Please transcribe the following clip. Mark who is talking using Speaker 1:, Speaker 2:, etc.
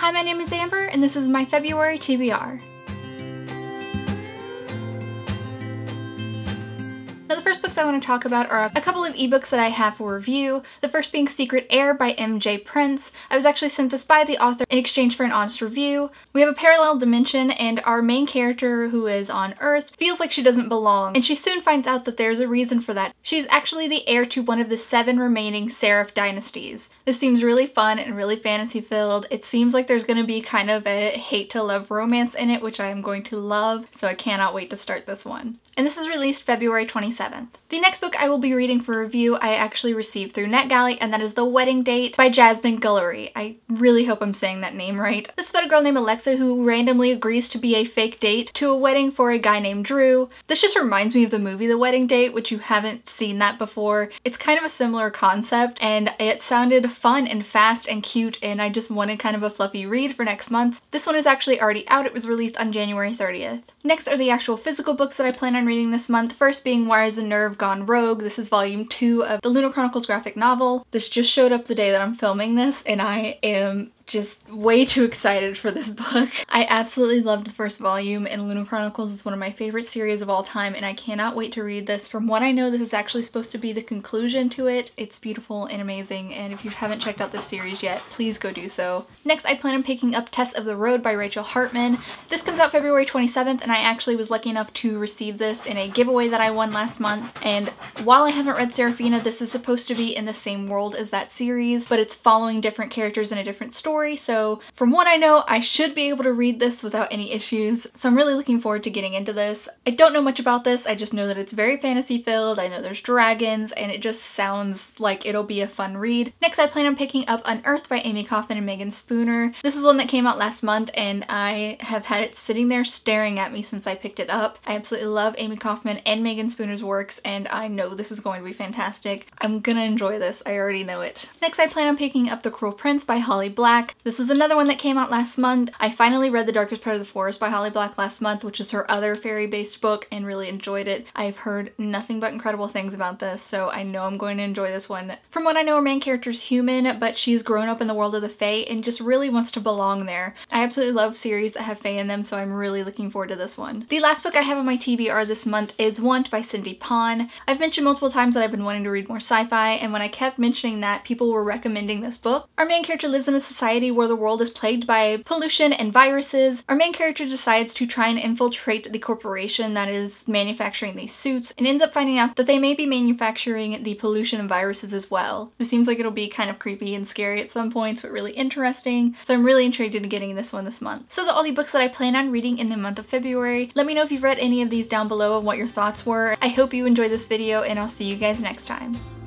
Speaker 1: Hi, my name is Amber, and this is my February TBR. Now the first books I want to talk about are a couple of ebooks that I have for review. The first being Secret Heir by MJ Prince. I was actually sent this by the author in exchange for an honest review. We have a parallel dimension and our main character who is on Earth feels like she doesn't belong and she soon finds out that there's a reason for that. She's actually the heir to one of the seven remaining Seraph dynasties. This seems really fun and really fantasy filled. It seems like there's going to be kind of a hate to love romance in it which I am going to love so I cannot wait to start this one and this is released February 27th. The next book I will be reading for review I actually received through NetGalley and that is The Wedding Date by Jasmine Guillory. I really hope I'm saying that name right. This is about a girl named Alexa who randomly agrees to be a fake date to a wedding for a guy named Drew. This just reminds me of the movie The Wedding Date, which you haven't seen that before. It's kind of a similar concept and it sounded fun and fast and cute and I just wanted kind of a fluffy read for next month. This one is actually already out. It was released on January 30th. Next are the actual physical books that I plan on reading this month, first being Wires and Nerve Gone Rogue? This is volume 2 of the Lunar Chronicles graphic novel. This just showed up the day that I'm filming this and I am just way too excited for this book. I absolutely loved the first volume and Lunar Chronicles is one of my favorite series of all time and I cannot wait to read this. From what I know this is actually supposed to be the conclusion to it. It's beautiful and amazing and if you haven't checked out this series yet please go do so. Next I plan on picking up Tess of the Road by Rachel Hartman. This comes out February 27th and I actually was lucky enough to receive this in a giveaway that I won last month and while I haven't read Seraphina this is supposed to be in the same world as that series but it's following different characters in a different story story, so from what I know, I should be able to read this without any issues, so I'm really looking forward to getting into this. I don't know much about this, I just know that it's very fantasy filled, I know there's dragons, and it just sounds like it'll be a fun read. Next I plan on picking up Unearthed by Amie Kaufman and Meagan Spooner. This is one that came out last month and I have had it sitting there staring at me since I picked it up. I absolutely love Amie Kaufman and Meagan Spooner's works and I know this is going to be fantastic. I'm gonna enjoy this, I already know it. Next I plan on picking up The Cruel Prince by Holly Black. This was another one that came out last month. I finally read The Darkest Part of the Forest by Holly Black last month, which is her other fairy-based book, and really enjoyed it. I've heard nothing but incredible things about this, so I know I'm going to enjoy this one. From what I know, our main character is human, but she's grown up in the world of the Fae and just really wants to belong there. I absolutely love series that have Fae in them, so I'm really looking forward to this one. The last book I have on my TBR this month is Want by Cindy Pon. I've mentioned multiple times that I've been wanting to read more sci-fi, and when I kept mentioning that, people were recommending this book. Our main character lives in a society where the world is plagued by pollution and viruses, our main character decides to try and infiltrate the corporation that is manufacturing these suits and ends up finding out that they may be manufacturing the pollution and viruses as well. This seems like it'll be kind of creepy and scary at some points, but really interesting. So I'm really intrigued into getting this one this month. So those are all the books that I plan on reading in the month of February. Let me know if you've read any of these down below and what your thoughts were. I hope you enjoyed this video and I'll see you guys next time.